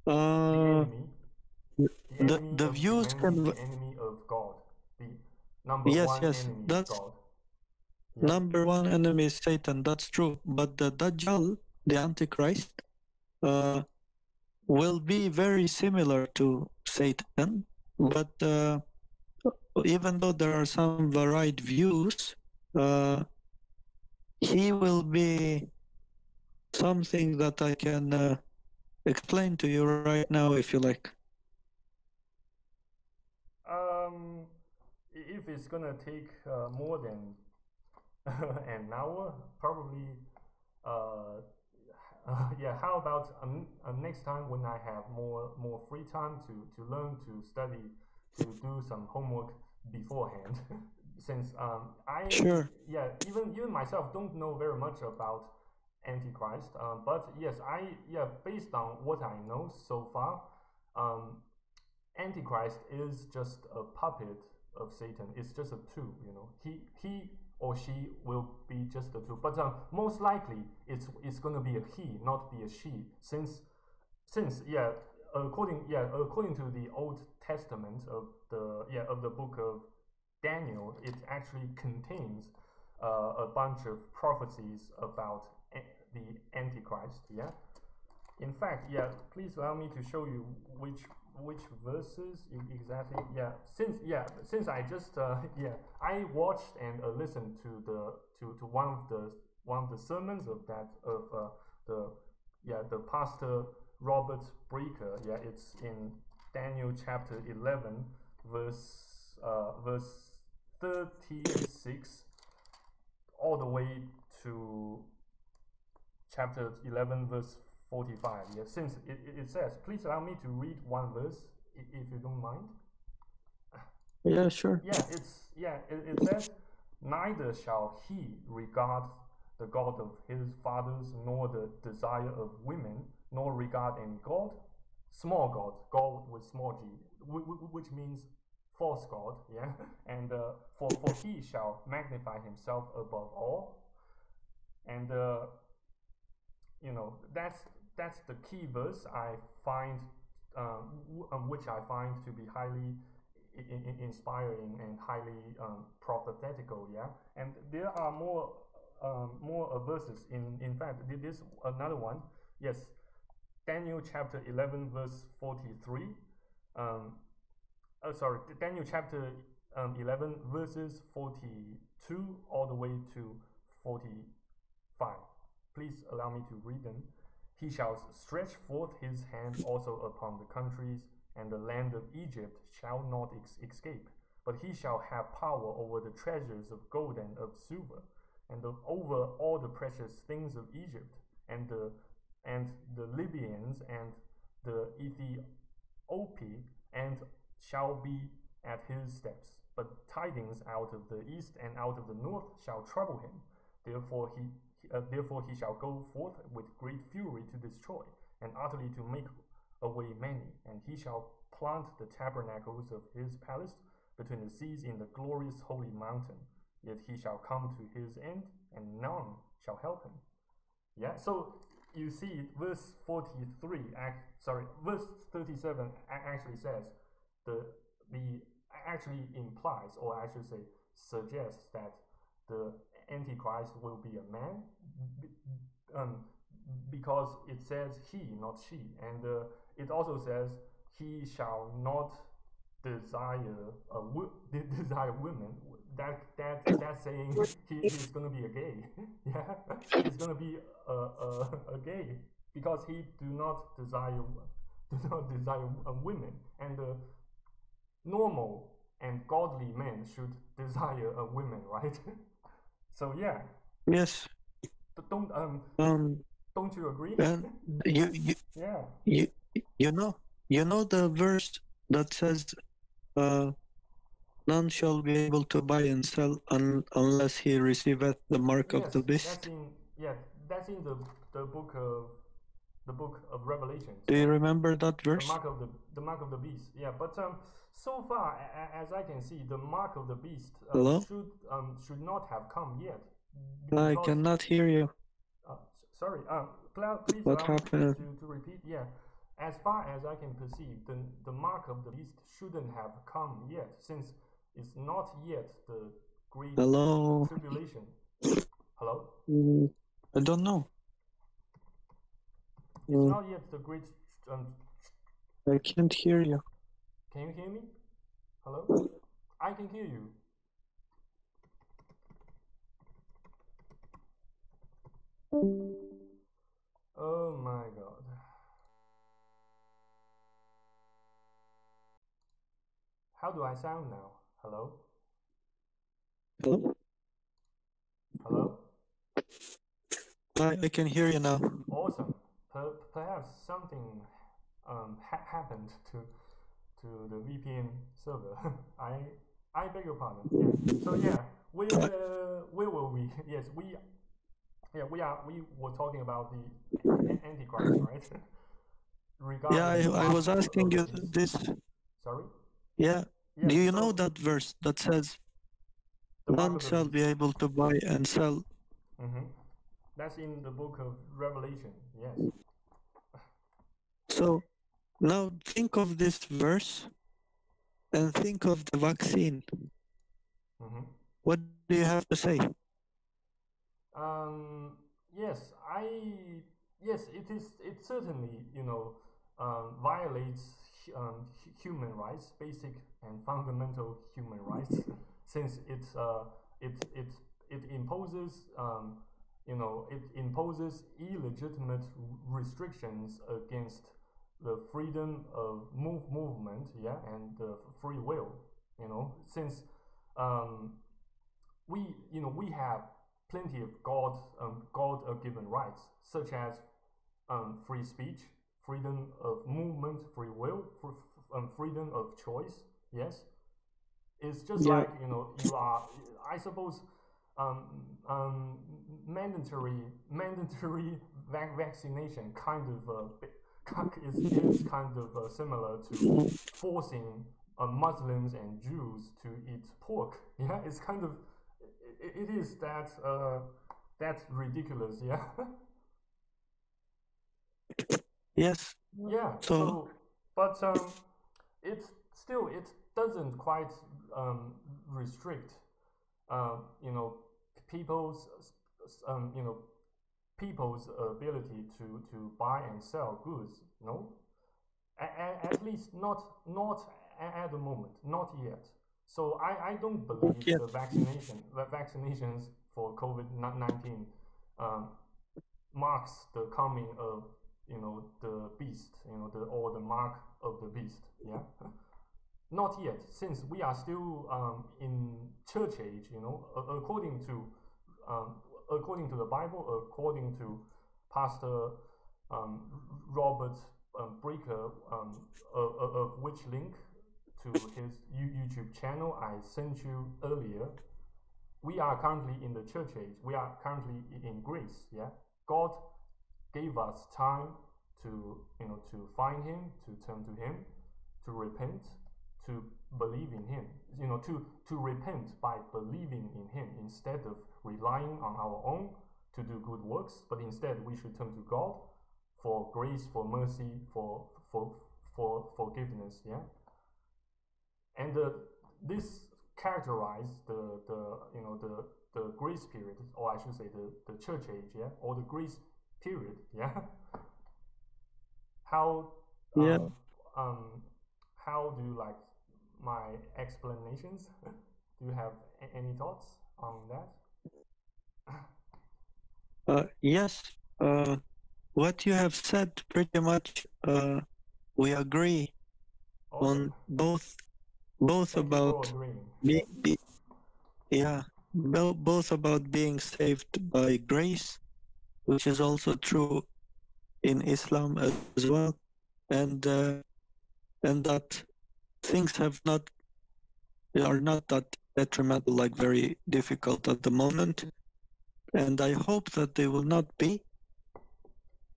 the Uh, enemy, the- the, the- enemy the views can- the enemy of God, the number Yes, one yes, enemy that's- God. Number one enemy is Satan. That's true. But the Dajjal, the Antichrist, uh, will be very similar to Satan. But uh, even though there are some varied views, uh, he will be something that I can uh, explain to you right now if you like. Um, if it's gonna take uh, more than *laughs* an hour, probably. Uh, uh, *laughs* yeah. How about um, uh, next time when I have more more free time to to learn to study to do some homework beforehand, *laughs* since um I Sure. yeah even even myself don't know very much about Antichrist. Um, but yes, I yeah based on what I know so far, um, Antichrist is just a puppet of Satan. It's just a tool, you know. He he or she will be just a two. But um, most likely it's it's gonna be a he, not be a she, since since yeah according yeah according to the Old Testament of the yeah of the book of Daniel, it actually contains uh, a bunch of prophecies about the Antichrist. Yeah. In fact, yeah. Please allow me to show you which which verses exactly. Yeah. Since yeah, since I just uh, *laughs* yeah, I watched and uh, listened to the to, to one of the one of the sermons of that of uh, the yeah the pastor Robert Breaker. Yeah, it's in Daniel chapter eleven, verse uh, verse thirty six, all the way to chapter 11 verse 45 yeah since it, it, says. Please allow me to read one verse if you don't mind. *laughs* Yeah, sure. yeah it's yeah it, it says neither shall he regard the god of his fathers nor the desire of women nor regard any god small god god with small g whi- whi- which means false god *laughs* yeah and uh, for for he shall magnify himself above all. And uh, you know that's that's the key verse I find um, um, which I find to be highly in, in, inspiring and highly um, prophetical. Yeah, and there are more um, more verses. In in fact, this another one. Yes, Daniel chapter eleven verse forty three. Um, oh, sorry, Daniel chapter um, 11 verses 42 all the way to 45. Please allow me to read them. He shall stretch forth his hand also upon the countries, and the land of Egypt shall not ex escape. But he shall have power over the treasures of gold and of silver, and over all the precious things of Egypt, and the and the Libyans and the Ethiopi, and shall be at his steps. But tidings out of the east and out of the north shall trouble him. Therefore he, uh, therefore he shall go forth with great fury to destroy, and utterly to make away many. And he shall plant the tabernacles of his palace between the seas in the glorious holy mountain. Yet he shall come to his end, and none shall help him. Yeah, so you see, verse 43, act, sorry, verse 37 actually says the the actually implies, or I should say, suggests that the Antichrist will be a man, um, because it says he, not she, and uh, it also says he shall not desire a *laughs* desire women. That that that's saying he is gonna be a gay. *laughs* yeah, he's gonna be a, a, a gay because he do not desire *laughs* do not desire women and. Uh, normal and godly men should desire a woman, right? So yeah. Yes. But Don't um, um don't you agree? And you, you *laughs* yeah. You you know you know the verse that says uh none shall be able to buy and sell un, unless he receiveth the mark yes, of the beast. That's in, yeah, that's in the the book of the book of Revelation. Do you remember that verse? The mark of the the mark of the beast. Yeah, but um so far, as I can see, the mark of the beast uh, should um, should not have come yet. I cannot hear you. Uh, sorry, um, please what happened? To, to repeat. Yeah, as far as I can perceive, the the mark of the beast shouldn't have come yet, since it's not yet the great Hello? tribulation. Hello. Mm, I don't know. It's mm. not yet the great. Um, I can't hear you. Can you hear me? Hello? I can hear you. Oh my god. How do I sound now? Hello? Hello? Hello? I, I can hear you now. Awesome. Per perhaps something um, ha happened to to the VPN server. *laughs* I I beg your pardon. Yeah. So yeah, we uh, where were we? *laughs* Yes, we yeah we are we were talking about the Antichrist, right? *laughs* Regarding yeah, I, I was asking you this. Sorry. Yeah. yeah Do you so know that verse that says, "None shall be able to buy and sell." Mm -hmm. That's in the book of Revelation. Yes. So now think of this verse and think of the vaccine. Mm-hmm. What do you have to say? Um, yes, I yes, it is. It certainly you know um, violates um, human rights, basic and fundamental human rights, *laughs* since it's uh, it it it imposes um, you know it imposes illegitimate restrictions against the freedom of move movement, yeah, and the free will, you know, since um, we, you know, we have plenty of God, um, God given rights, such as um, free speech, freedom of movement, free will, um, freedom of choice. Yes, it's just yeah. like you know, you are. I suppose um, um, mandatory mandatory *laughs* vac vaccination kind of uh, is, is kind of uh, similar to forcing uh, Muslims and Jews to eat pork. *laughs* Yeah, it's kind of it, it is that uh, that's ridiculous. Yeah. *laughs* yes. Yeah. So, but um, it's still it doesn't quite um, restrict, uh, you know, people's, um, you know, people's ability to, to buy and sell goods. No, at, at least not not at the moment, not yet. So I, I don't believe the vaccination the vaccinations for COVID nineteen um, marks the coming of you know the beast, you know the or the mark of the beast. Yeah, *laughs* not yet, since we are still um, in church age. You know, according to um, according to the Bible, according to Pastor um, Robert um, Breaker, um, of which link to his YouTube channel I sent you earlier. We are currently in the church age. We are currently in Greece. Yeah, God gave us time to you know to find Him, to turn to Him, to repent, to believe in Him. You know, to to repent by believing in Him instead of relying on our own to do good works, but instead we should turn to God for grace, for mercy, for for for forgiveness. Yeah, and uh, this characterize the the you know the the grace period, or I should say the the church age. Yeah, or the grace period. Yeah. *laughs* how yeah. Um, um how do you like my explanations? *laughs* do you have any thoughts on that? Uh, yes, uh, what you have said pretty much uh, we agree on both both Thank about be, be, yeah both about being saved by grace which is also true in Islam as well and uh, and that things have not are not that detrimental like very difficult at the moment and I hope that they will not be.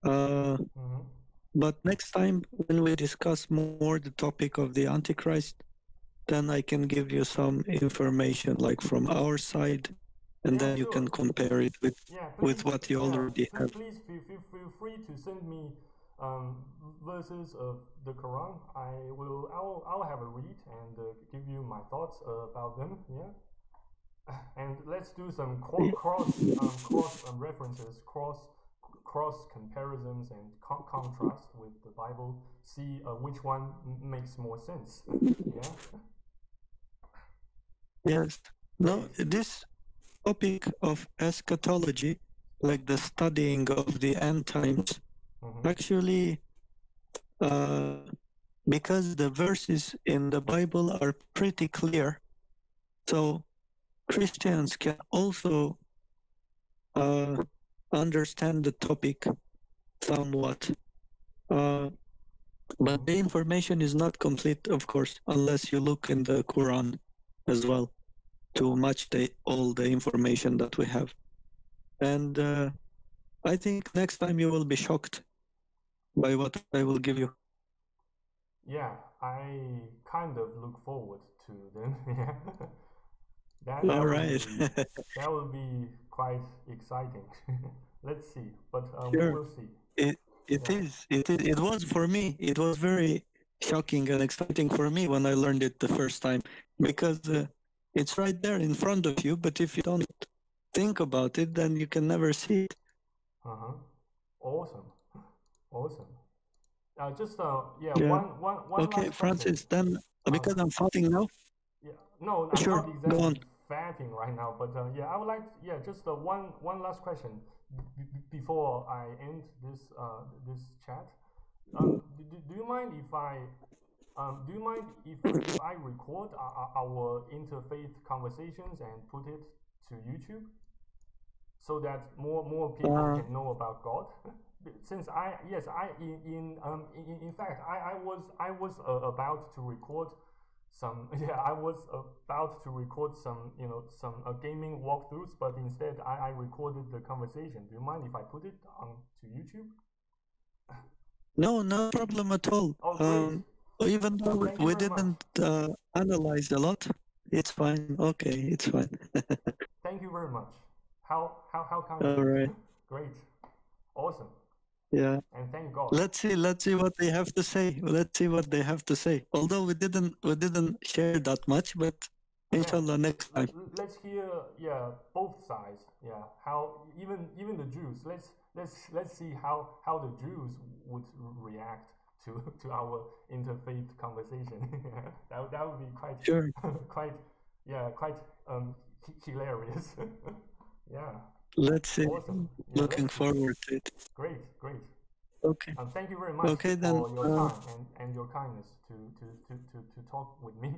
Uh, mm-hmm. But next time when we discuss more the topic of the Antichrist, then I can give you some information like from our side, and yeah, then you can compare it with yeah, please, with what you yeah, already please, have. Please feel, feel, feel free to send me um, verses of the Quran. I will I will, I will have a read and uh, give you my thoughts uh, about them. Yeah and let's do some cross um, cross um, references, cross cross comparisons, and co contrast with the Bible. See uh, which one makes more sense. Yeah. Yes. No, this topic of eschatology, like the studying of the end times, mm -hmm. actually, uh, because the verses in the Bible are pretty clear, so Christians can also uh, understand the topic somewhat. Uh, but the information is not complete, of course, unless you look in the Quran as well to match the, all the information that we have. And uh, I think next time you will be shocked by what I will give you. Yeah, I kind of look forward to them. *laughs* That, that All right. Be, *laughs* that will be quite exciting. *laughs* Let's see, but um, sure. we'll see. It it yeah. is. It is. It was for me. It was very shocking and exciting for me when I learned it the first time because uh, it's right there in front of you. But if you don't think about it, then you can never see it. Uh huh. Awesome. Awesome. Uh, just uh, yeah, yeah. one, one, one Okay, Francis. Then because I'm fighting now. Yeah. No, I'm sure. not exactly fatting right now, but uh, yeah, I would like yeah just uh, one one last question before I end this uh, this chat. Um, do, do you mind if I um, do you mind if, if *coughs* I record our, our interfaith conversations and put it to YouTube so that more more people can know about God? *laughs* Since I yes I in in um in, in fact I, I was I was uh, about to record some *laughs* yeah i was about to record some you know some uh, gaming walkthroughs but instead I, I recorded the conversation. Do you mind if i put it on to youtube? No no problem at all. Oh, um, even though we didn't uh, analyze a lot it's fine. Okay it's fine. *laughs* Thank you very much. How how how come? All right. Great. Awesome Yeah. And thank God. Let's see. Let's see what they have to say. Let's see what they have to say. Although we didn't we didn't share that much, but inshallah next time. Let- Let's hear, yeah, both sides. Yeah, how even even the Jews. Let's let's let's see how how the Jews would react to to our interfaith conversation. *laughs* that that would be quite Sure. *laughs* quite yeah quite um hilarious. *laughs* yeah, Let's see. awesome. Yeah, Looking forward to it. Great, great. Okay. Um, thank you very much Okay, then, for your uh, time and, and your kindness to, to, to, to, to talk with me.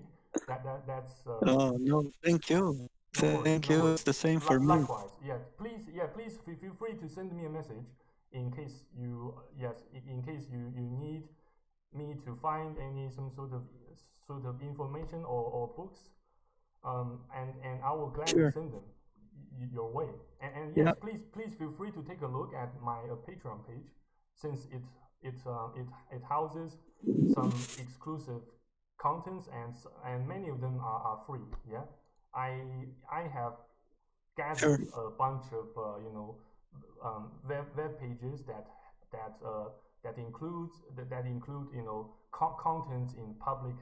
That that that's uh, Oh no, thank you. No Thank no you. worries. It's the same for me. Likewise, yeah. Please, yeah. Please feel free to send me a message in case you, yes, in case you you need me to find any some sort of sort of information or, or books, um, and and I will gladly Sure. send them your way. And, and yes, Yeah. please please feel free to take a look at my uh, Patreon page, since it it uh, it it houses some exclusive contents and and many of them are, are free. Yeah, I I have gathered a bunch of uh, you know um, web web pages that that uh, that includes that, that include you know co- contents in public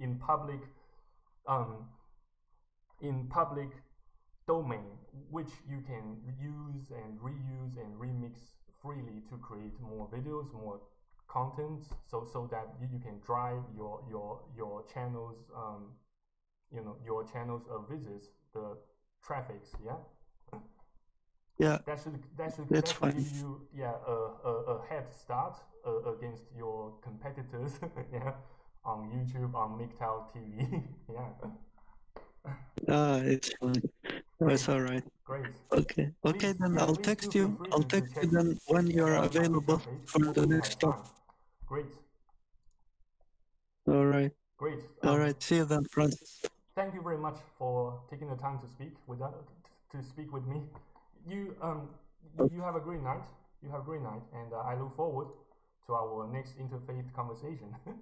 in public um, in public domain which you can use and reuse and remix freely to create more videos more content so so that you, you can drive your your your channels um you know your channels of visits the traffics yeah? Yeah. that should that should, That's that should give you yeah a, a, a head start uh, against your competitors *laughs* yeah on YouTube on MGTOW TV *laughs* yeah Ah, it's fine. It's all right. great Okay. Okay, Please- then I'll text you. I'll text you then when you're available for the next talk. great All right. great All Um, right. See you then, Francis. thank you very much for taking the time to speak with us, to speak with me. You um you, you have a great night. You have a great night, and uh, I look forward to our next interfaith conversation. *laughs*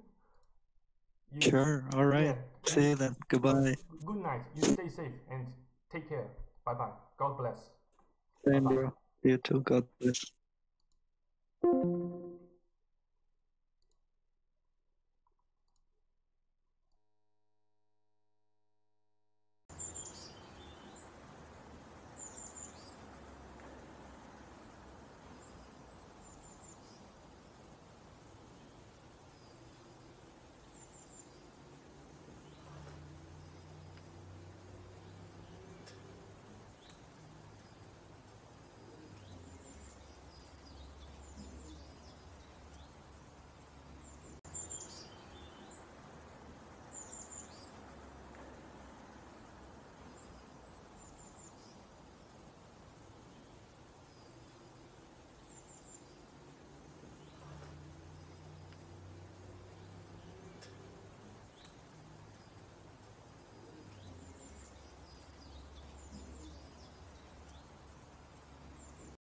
you, Sure. All right. Yeah. See you then. Goodbye. Good night. You stay safe and take care. Bye bye. God bless. Same bro. You too. God bless.